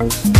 Thank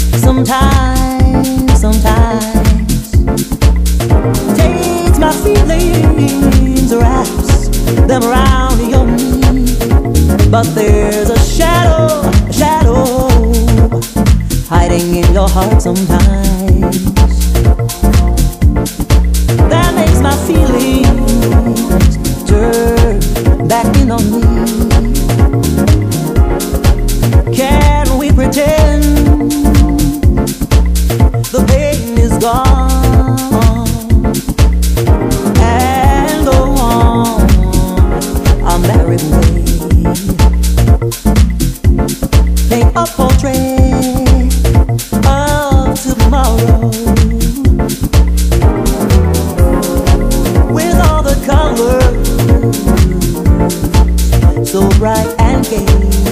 sometimes, sometimes my feelings, wraps them around your. But there's a shadow, shadow hiding in your heart sometimes that makes my feelings. so bright and gay.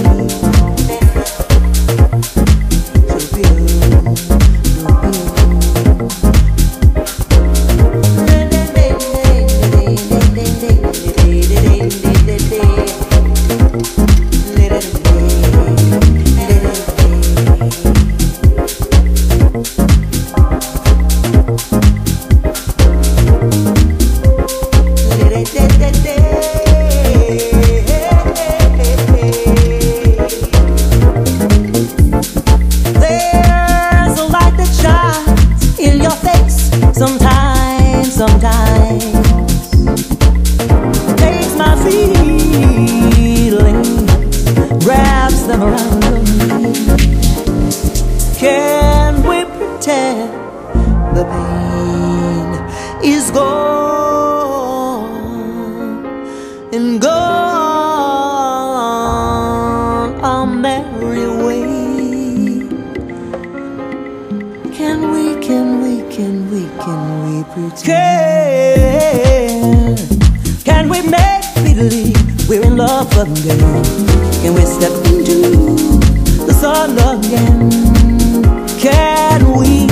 around. We're in love again. Can we step into the sun again? Can we?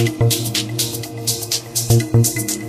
Thank you.